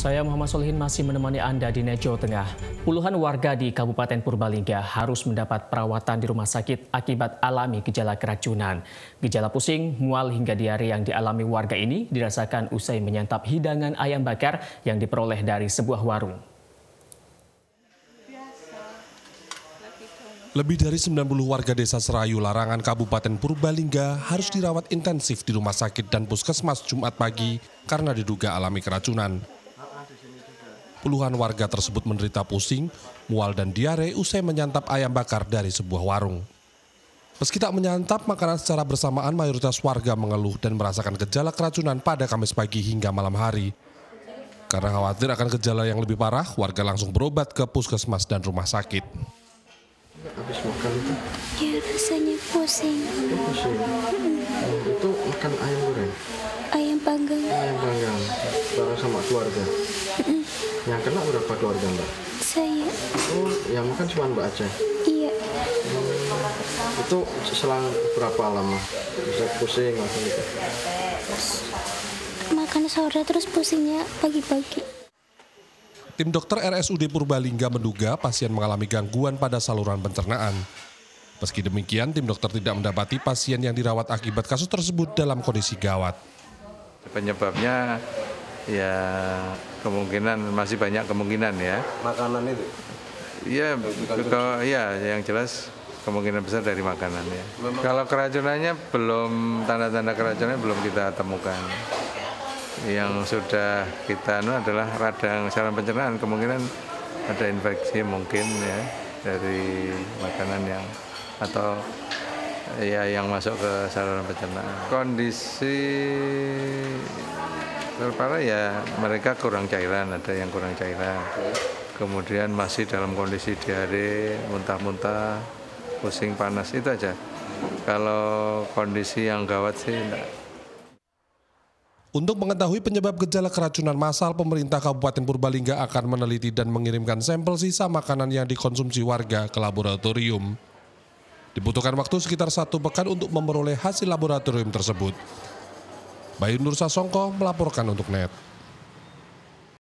Saya Muhammad Solihin masih menemani Anda di Jawa Tengah. Puluhan warga di Kabupaten Purbalingga harus mendapat perawatan di rumah sakit akibat alami gejala keracunan. Gejala pusing, mual hingga diare yang dialami warga ini dirasakan usai menyantap hidangan ayam bakar yang diperoleh dari sebuah warung. Lebih dari 90 warga desa Serayu Larangan Kabupaten Purbalingga harus dirawat intensif di rumah sakit dan puskesmas Jumat pagi karena diduga alami keracunan. Puluhan warga tersebut menderita pusing, mual dan diare usai menyantap ayam bakar dari sebuah warung. Meski tak menyantap makanan secara bersamaan, mayoritas warga mengeluh dan merasakan gejala keracunan pada Kamis pagi hingga malam hari. Karena khawatir akan gejala yang lebih parah, warga langsung berobat ke puskesmas dan rumah sakit. Habis makan itu, Ya rasanya pusing. oh, pusing. Oh, itu makan ayam goreng, Ayam panggang ayam panggang, bareng sama keluarga. Yang kena berapa keluarga mbak? saya. Oh, yang makan cuma mbak aja. Iya, Itu selang berapa lama? Bisa pusing langsung gitu. makan sore terus pusingnya pagi-pagi. Tim dokter RSUD Purbalingga menduga pasien mengalami gangguan pada saluran pencernaan. Meski demikian, tim dokter tidak mendapati pasien yang dirawat akibat kasus tersebut dalam kondisi gawat. Penyebabnya ya kemungkinan masih banyak kemungkinan ya. Makanan itu? Iya, ke- ya yang jelas kemungkinan besar dari makanan ya. Kalau keracunannya belum tanda-tanda keracunannya belum kita temukan. Yang sudah kita anu adalah radang saluran pencernaan kemungkinan ada infeksi mungkin ya dari makanan yang atau ya yang masuk ke saluran pencernaan. Kondisi terparah ya mereka kurang cairan, ada yang kurang cairan. Kemudian masih dalam kondisi diare, muntah-muntah, pusing panas itu aja. Kalau kondisi yang gawat sih enggak. Untuk mengetahui penyebab gejala keracunan massal, pemerintah Kabupaten Purbalingga akan meneliti dan mengirimkan sampel sisa makanan yang dikonsumsi warga ke laboratorium. Dibutuhkan waktu sekitar satu pekan untuk memperoleh hasil laboratorium tersebut. Bayu Nur Sasongko melaporkan untuk NET.